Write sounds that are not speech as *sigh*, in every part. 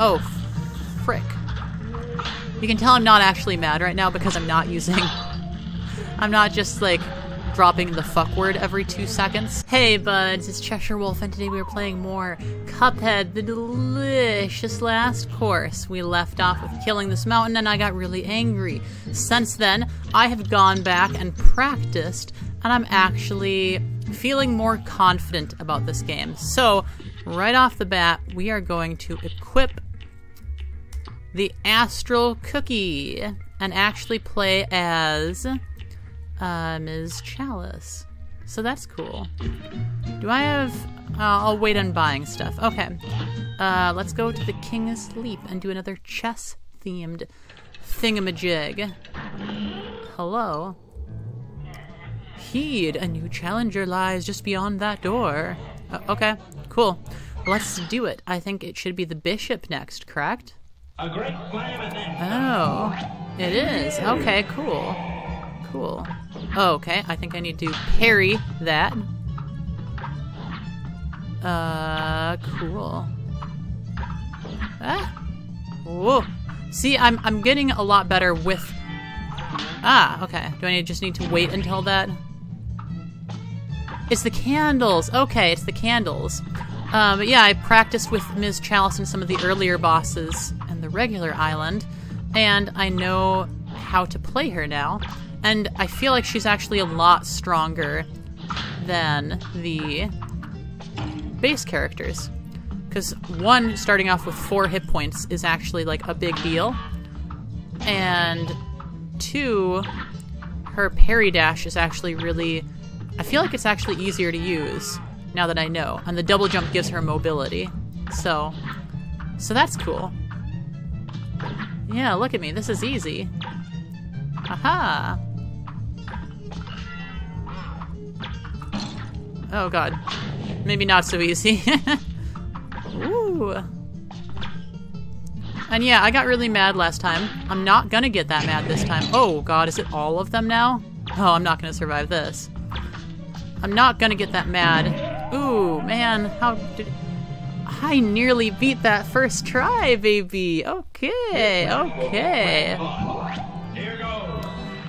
Oh, frick. You can tell I'm not actually mad right now because I'm not using. *laughs* I'm not just like dropping the fuck word every two seconds. Hey buds, it's Cheshire Wolf, and today we are playing more Cuphead, the delicious last course. We left off with killing this mountain, and I got really angry. Since then, I have gone back and practiced, and I'm actually feeling more confident about this game. So, right off the bat, we are going to equip the Astral Cookie and actually play as uh, Ms. Chalice. So that's cool. Do I have... Uh, I'll wait on buying stuff. Okay. Uh, let's go to the King's Leap and do another chess-themed thingamajig. Hello. Heed, a new challenger lies just beyond that door. Uh, okay, cool. Let's do it. I think it should be the bishop next, correct? A great Oh, it is. Okay, cool. Cool. Oh, okay, I think I need to parry that. Uh, cool. Ah. Whoa. See, I'm I'm getting a lot better with. Ah, okay. Do I need, just need to wait until that? It's the candles. Okay, it's the candles. Um, yeah, I practiced with Ms. Chalice and some of the earlier bosses the regular island, and I know how to play her now. And I feel like she's actually a lot stronger than the base characters. Because one, starting off with four hit points is actually like a big deal. And two, her parry dash is actually really. I feel like it's actually easier to use now that I know. And the double jump gives her mobility. So. So that's cool. Yeah, look at me. This is easy. Aha! Oh god. Maybe not so easy. *laughs* Ooh. And yeah, I got really mad last time. I'm not gonna get that mad this time. Oh god, is it all of them now? Oh, I'm not gonna survive this. I'm not gonna get that mad. Ooh, man, how did... I nearly beat that first try, baby. Okay, okay.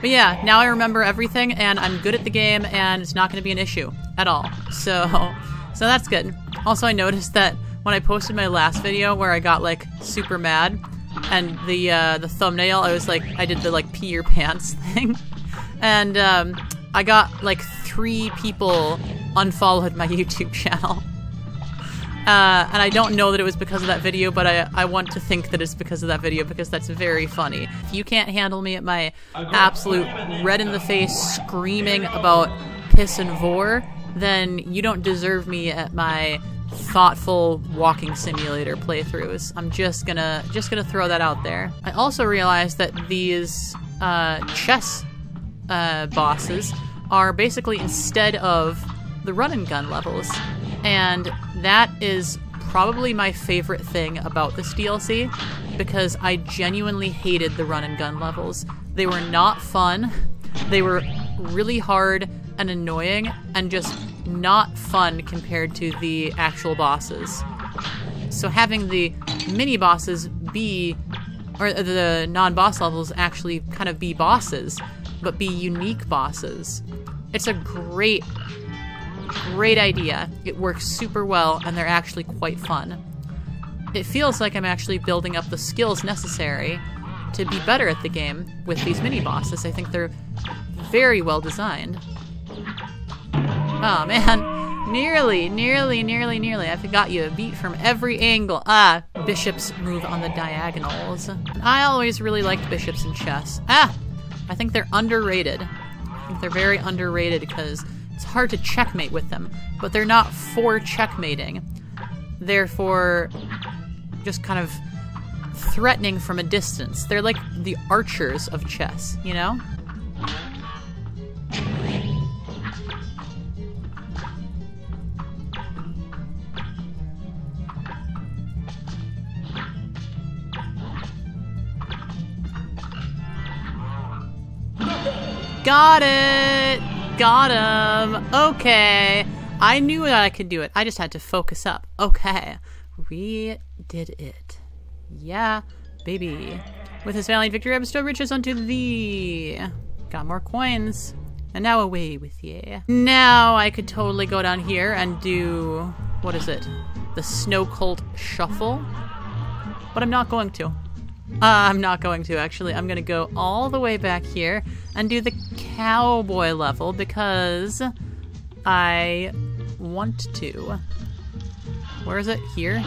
But yeah, now I remember everything, and I'm good at the game, and it's not going to be an issue at all. So, *laughs* so that's good. Also, I noticed that when I posted my last video where I got like super mad, and the uh, the thumbnail, I was like, I did the like pee your *laughs* pants thing, and um, I got like three people unfollowed my *laughs* YouTube channel. Uh, and I don't know that it was because of that video, but I, I want to think that it's because of that video because that's very funny. If you can't handle me at my absolute red in the face screaming about piss and vor, then you don't deserve me at my thoughtful walking simulator playthroughs. I'm just gonna just gonna throw that out there. I also realized that these uh, chess uh, bosses are basically instead of the run and gun levels. And that is probably my favorite thing about this DLC because I genuinely hated the run and gun levels. They were not fun, they were really hard and annoying, and just not fun compared to the actual bosses. So having the mini bosses be, or the non boss levels actually kind of be bosses, but be unique bosses. It's a great Great idea. It works super well, and they're actually quite fun. It feels like I'm actually building up the skills necessary to be better at the game with these mini bosses. I think they're very well designed. Oh man, *laughs* nearly, nearly, nearly, nearly. I got you a beat from every angle. Ah, bishops move on the diagonals. I always really liked bishops in chess. Ah, I think they're underrated. I think they're very underrated because it's hard to checkmate with them, but they're not for checkmating. They're for just kind of threatening from a distance. They're like the archers of chess, you know? Got it! Got him! Okay. I knew that I could do it. I just had to focus up. Okay. We did it. Yeah, baby. With his valiant victory, I bestow riches unto thee. Got more coins. And now away with ye. Now I could totally go down here and do what is it? The Snow Cult Scuffle. But I'm not going to. Uh, I'm not going to actually. I'm gonna go all the way back here and do the cowboy level because I want to. Where is it? Here?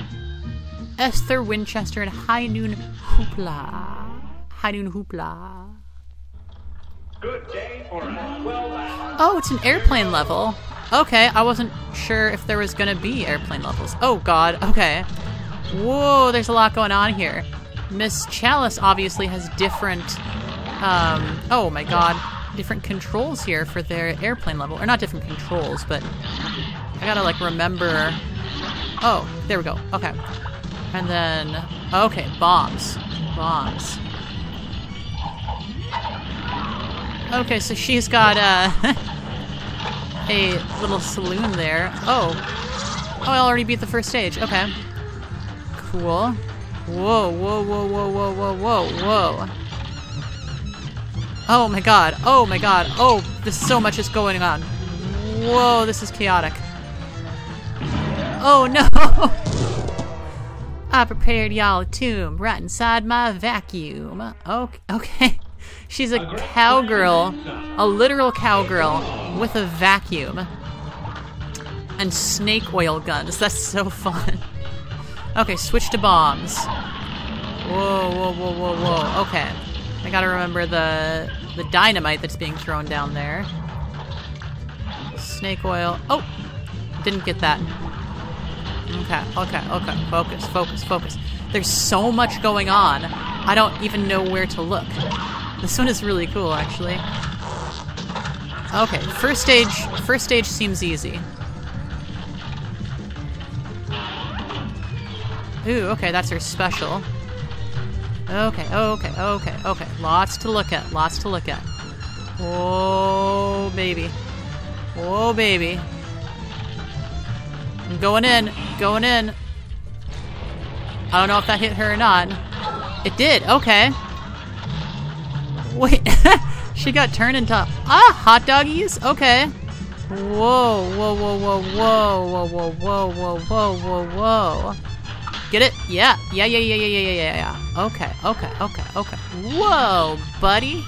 Esther Winchester and High Noon Hoopla. High Noon Hoopla. Good day for a 12 hours. Oh, it's an airplane level. Okay, I wasn't sure if there was gonna be airplane levels. Oh god, okay. Whoa, there's a lot going on here. Miss Chalice obviously has different, um, oh my god, different controls here for their airplane level. Or not different controls, but I gotta like remember. Oh, there we go. Okay. And then, okay, bombs. Bombs. Okay, so she's got uh, *laughs* a little saloon there. Oh. Oh, I already beat the first stage. Okay. Cool. Whoa, whoa, whoa, whoa, whoa, whoa, whoa, whoa. Oh my god. Oh my god. Oh, there's so much is going on. Whoa, this is chaotic. Oh no! *laughs* I prepared y'all a tomb right inside my vacuum. Okay. okay. *laughs* She's a cowgirl, a literal cowgirl with a vacuum and snake oil guns. That's so fun. *laughs* Okay, switch to bombs. Whoa, whoa, whoa, whoa, whoa. Okay. I gotta remember the the dynamite that's being thrown down there. Snake oil. Oh! Didn't get that. Okay, okay, okay. Focus, focus, focus. There's so much going on. I don't even know where to look. This one is really cool, actually. Okay, first stage. First stage seems easy. Ooh, okay, that's her special. Okay, okay, okay, okay. Lots to look at. Lots to look at. Oh, baby. Oh, baby. I'm going in. Going in. I don't know if that hit her or not. It did. Okay. Wait. *laughs* she got turned into... Ah! Hot doggies? Okay. Whoa, whoa, whoa, whoa, whoa, whoa, whoa, whoa, whoa, whoa, whoa, whoa. Get it? Yeah. Yeah, yeah, yeah, yeah, yeah, yeah, yeah, yeah. Okay, okay, okay, okay. Whoa, buddy.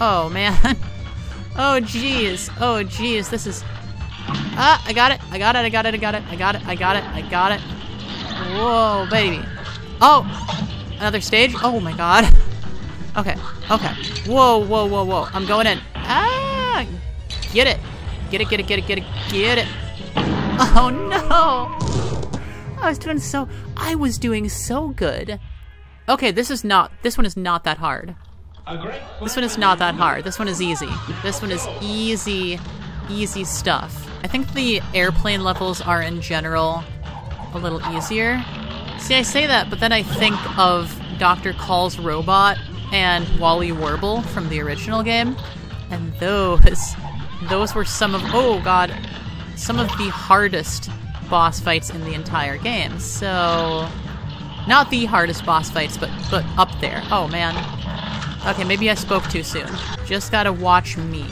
Oh, man. *laughs* Oh, jeez. Oh, jeez. This is... Ah, I got it. I got it. I got it. I got it. I got it. I got it. I got it. Whoa, baby. Oh, another stage? Oh, my God. *laughs* Okay, okay. Whoa, whoa, whoa, whoa. I'm going in. Ah! Get it. Get it, get it, get it, get it, get it. Oh, no. I was doing so... I was doing so good. Okay, this is not... This one is not that hard. This one is not that hard. This one is easy. This one is easy, easy stuff. I think the airplane levels are in general a little easier. See, I say that, but then I think of Dr. Kahl's robot and Wally Warble from the original game, and those, those were some of oh god, some of the hardest boss fights in the entire game. So, not the hardest boss fights, but but up there. Oh man. Okay, maybe I spoke too soon. Just gotta watch me.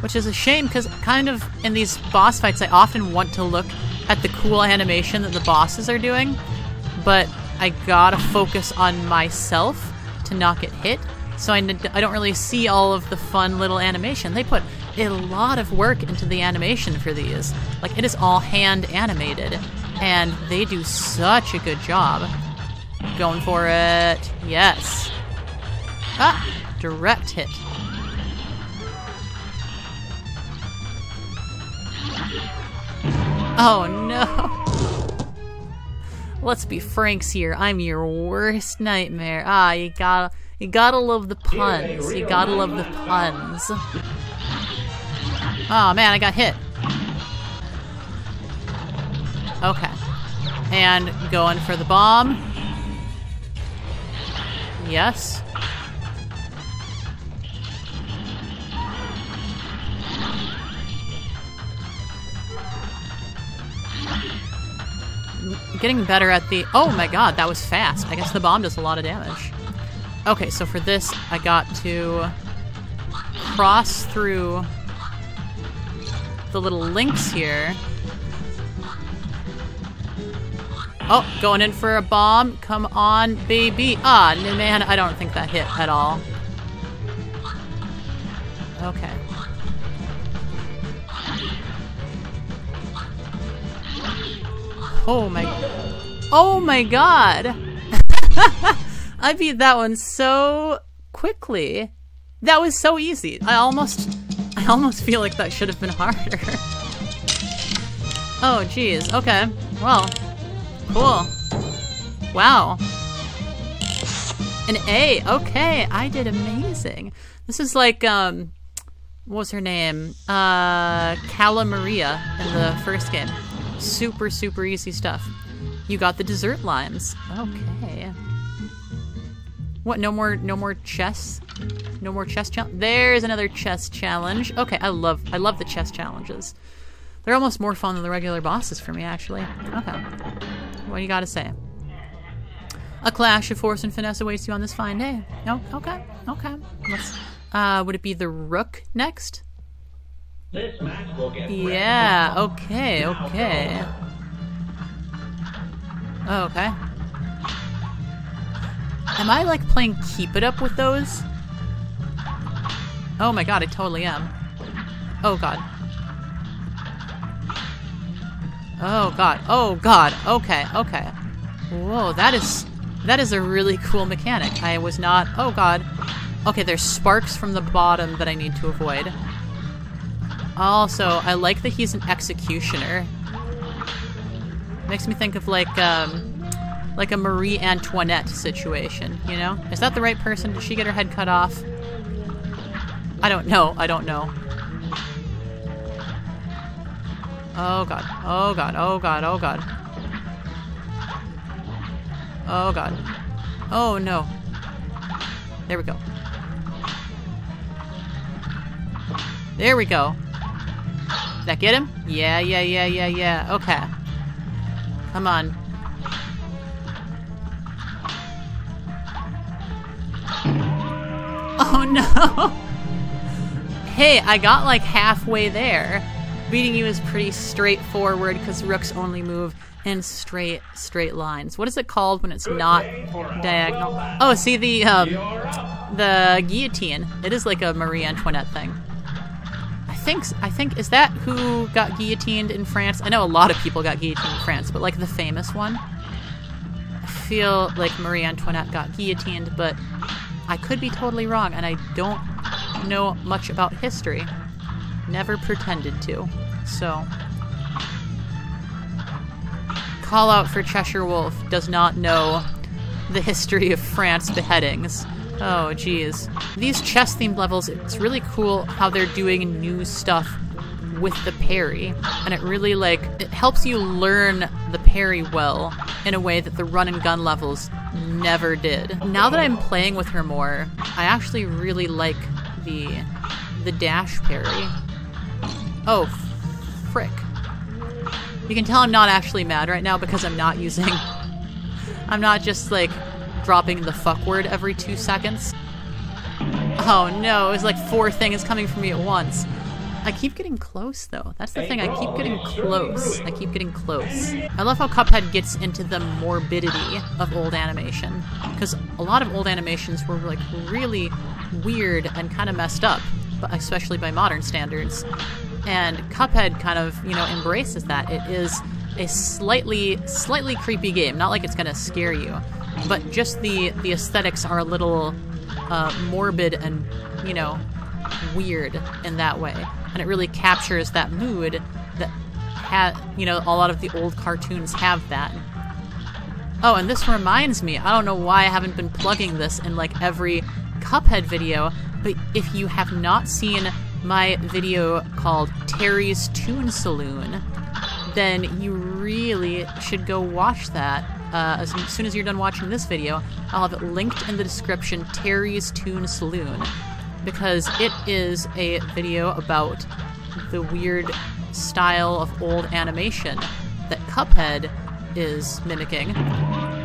Which is a shame, because kind of in these boss fights, I often want to look at the cool animation that the bosses are doing, but I gotta focus on myself to not get hit, so I, I don't really see all of the fun little animation. They put a lot of work into the animation for these. Like, it is all hand animated, and they do such a good job. Going for it. Yes. Ah! Direct hit. Oh no! *laughs* Let's be franks here. I'm your worst nightmare. Ah, you gotta, you gotta love the puns. You gotta love the puns. Oh man, I got hit. Okay. And going for the bomb. Yes. getting better at the. Oh my god, that was fast. I guess the bomb does a lot of damage. Okay, so for this, I got to cross through the little links here. Oh, going in for a bomb. Come on, baby. Ah, man, I don't think that hit at all. Okay. Oh my... Oh my god! *laughs* I beat that one so quickly. That was so easy. I almost... I almost feel like that should have been harder. oh, geez. Okay. Well. Cool. Wow. An A. Okay. I did amazing. This is like, um... What was her name? Uh... Cala Maria in the first game. Super, super easy stuff. You got the dessert limes. Okay. What? No more, no more chess? No more chess challenge? There's another chess challenge. Okay, I love, I love the chess challenges. They're almost more fun than the regular bosses for me, actually. Okay. What do you got to say? A clash of force and finesse awaits you on this fine day. No, okay, okay. Let's. Uh, would it be the rook next? This match will get Yeah, okay, okay. Okay. Am I like playing keep it up with those? Oh my god, I totally am. Oh god. Oh god. Oh god. Okay, okay. Whoa, that is that is a really cool mechanic. I was not Oh god. Okay, there's sparks from the bottom that I need to avoid. Also, I like that he's an executioner. Makes me think of like um like a Marie Antoinette situation, you know? Is that the right person? Did she get her head cut off? I don't know. I don't know. Oh god. Oh god. Oh god. Oh god. Oh god. Oh no. There we go. There we go. Did that get him? Yeah, yeah, yeah, yeah, yeah. Okay. Come on. No! *laughs* hey, I got like halfway there. Beating you is pretty straightforward because rooks only move in straight straight lines. What is it called when it's not diagonal? Oh, see the um, the guillotine. It is like a Marie Antoinette thing. I think I think is that who got guillotined in France? I know a lot of people got guillotined in France, but like the famous one. I feel like Marie Antoinette got guillotined, but I could be totally wrong, and I don't know much about history. Never pretended to. So. Call out for Cheshire Wolf does not know the history of France beheadings. Oh, geez. These chess themed levels, it's really cool how they're doing new stuff with the parry. And it really, like, it helps you learn the parry well in a way that the run and gun levels never did. Now that I'm playing with her more, I actually really like the the dash parry. Oh, frick. You can tell I'm not actually mad right now because I'm not using... *laughs* I'm not just, like, dropping the fuck word every two seconds. Oh no, it's like four things coming for me at once. I keep getting close though. That's the thing. I keep getting close. I keep getting close. I love how Cuphead gets into the morbidity of old animation because a lot of old animations were like really weird and kind of messed up, especially by modern standards. And Cuphead kind of, you know, embraces that. It is a slightly slightly creepy game. Not like it's going to scare you, but just the the aesthetics are a little uh, morbid and, you know, weird in that way. And it really captures that mood that had you know a lot of the old cartoons have that. Oh and this reminds me i don't know why i haven't been plugging this in like every cuphead video but if you have not seen my video called terry's Toon saloon then you really should go watch that. Uh, as soon as you're done watching this video i'll have it linked in the description terry's Toon saloon because it is a video about the weird style of old animation that Cuphead is mimicking.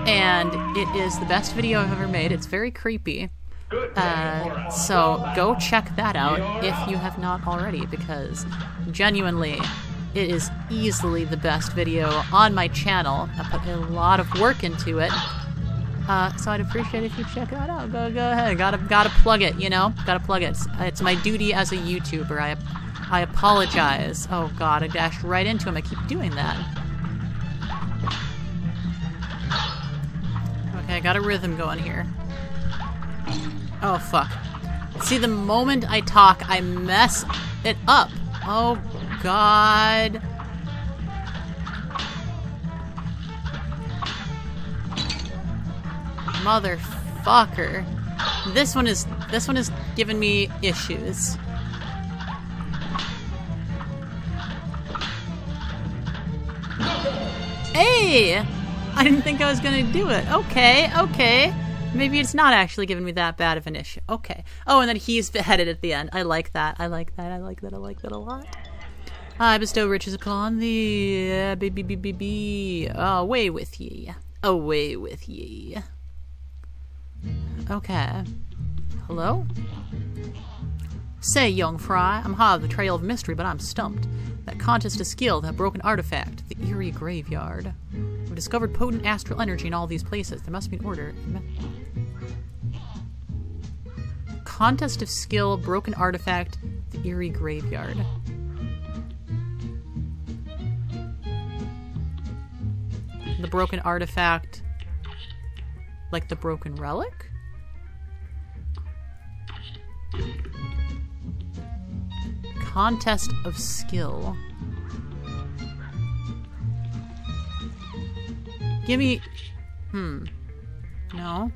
And it is the best video I've ever made. It's very creepy. Good day or Uh, so go check that out if you have not already, because genuinely, it is easily the best video on my channel. I put a lot of work into it. Uh, so I'd appreciate if you check that out. Go, go ahead. Gotta, gotta plug it. You know, gotta plug it. It's, it's my duty as a YouTuber. I, I apologize. Oh God, I dashed right into him. I keep doing that. Okay, I got a rhythm going here. Oh fuck. See, the moment I talk, I mess it up. Oh God. Motherfucker. This one is this one is giving me issues. Hey! I didn't think I was gonna do it. Okay, okay. Maybe it's not actually giving me that bad of an issue. Okay. Oh, and then he's beheaded at the end. I like that. I like that. I like that. I like that a lot. I bestow riches upon thee, uh, be, be, be, be, be. Away with ye. Away with ye. Okay. Hello? Say, young fry, I'm hot of the trail of mystery, but I'm stumped. That contest of skill, that broken artifact, the eerie graveyard. We've discovered potent astral energy in all these places. There must be an order. Contest of skill, broken artifact, the eerie graveyard. The broken artifact, like the broken relic? Contest of skill. Give me. Hmm. No.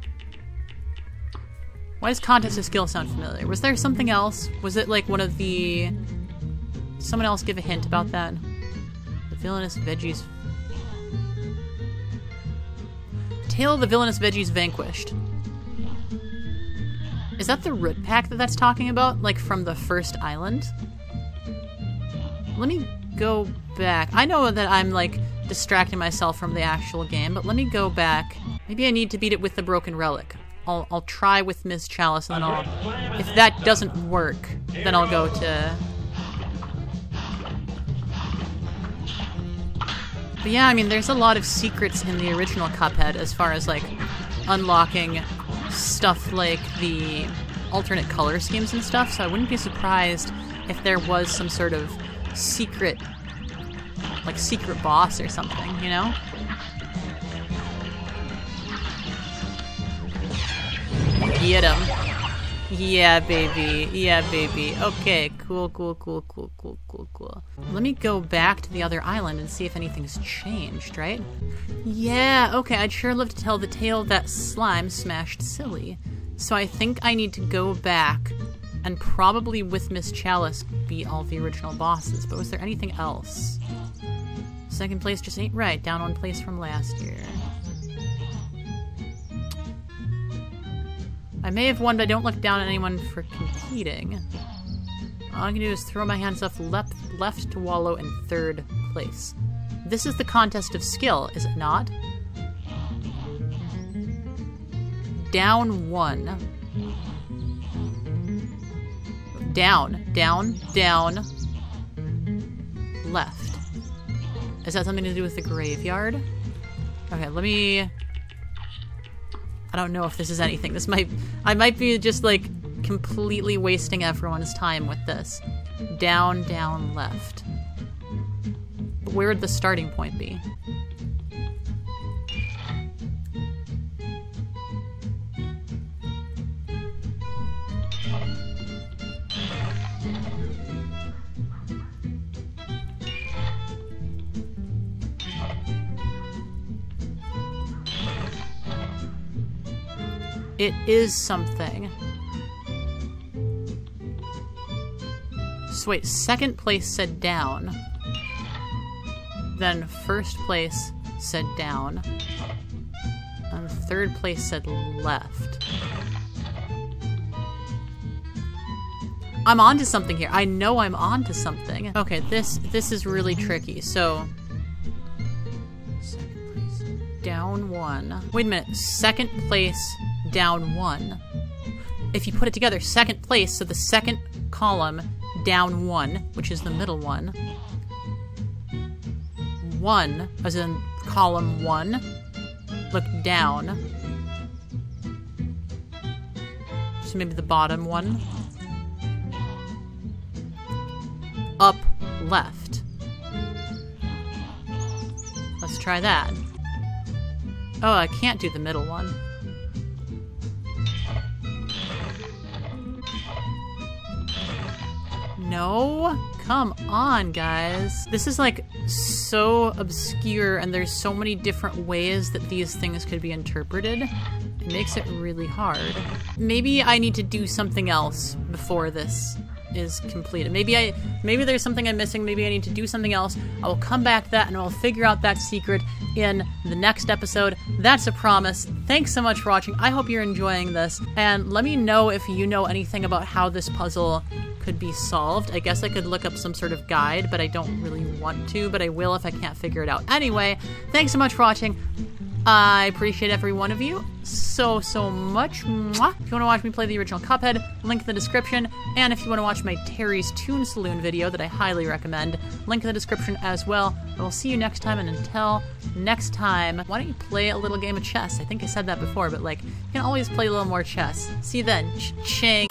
Why does contest of skill sound familiar? Was there something else? Was it like one of the. Someone else give a hint about that? The villainous veggies. Tale of the villainous veggies vanquished. Is that the root pack that that's talking about? Like from the first island? Let me go back. I know that I'm like distracting myself from the actual game, but let me go back. Maybe I need to beat it with the broken relic. I'll I'll try with Miss Chalice and then I'll if that doesn't work, then I'll go to But yeah, I mean there's a lot of secrets in the original Cuphead as far as like unlocking stuff like the alternate color schemes and stuff, so I wouldn't be surprised if there was some sort of secret like secret boss or something, you know? Get him. Yeah, baby. Yeah, baby. Okay, cool, cool, cool, cool, cool, cool, cool. Let me go back to the other island and see if anything's changed, right? Yeah, okay, I'd sure love to tell the tale that slime smashed silly. So I think I need to go back and probably with Miss Chalice beat all the original bosses. But was there anything else? Second place just ain't right. Down one place from last year. I may have won, but I don't look down at anyone for competing. All I can do is throw my hands up left, left to wallow in third place. This is the contest of skill, is it not? Down one. Down, down, down, left. Is that something to do with the graveyard? Okay, let me... I don't know if this is anything. This might... I might be just, like, completely wasting everyone's time with this. Down, down, left. Where would the starting point be? It is something. So wait, second place said down. Then first place said down. And third place said left. I'm onto something here. I know I'm onto something. Okay, this this is really tricky. So down one. Wait a minute. Second place, down one. If you put it together, second place, so the second column, down one, which is the middle one. One, as in column one. Look down. So maybe the bottom one. Up left. Let's try that. Oh, I can't do the middle one. No? Come on, guys. This is like so obscure, and there's so many different ways that these things could be interpreted. It makes it really hard. Maybe I need to do something else before this is completed. Maybe I maybe there's something I'm missing, maybe I need to do something else. I will come back to that and I'll figure out that secret in the next episode. That's a promise. Thanks so much for watching. I hope you're enjoying this and let me know if you know anything about how this puzzle could be solved. I guess I could look up some sort of guide, but I don't really want to, but I will if I can't figure it out. Anyway, thanks so much for watching. I appreciate every one of you so, so much. Mwah. If you want to watch me play the original Cuphead, link in the description. And if you want to watch my Terry's Toon Saloon video that I highly recommend, link in the description as well. I will see you next time, and until next time, why don't you play a little game of chess? I think I said that before, but like, you can always play a little more chess. See you then. Ch-ching.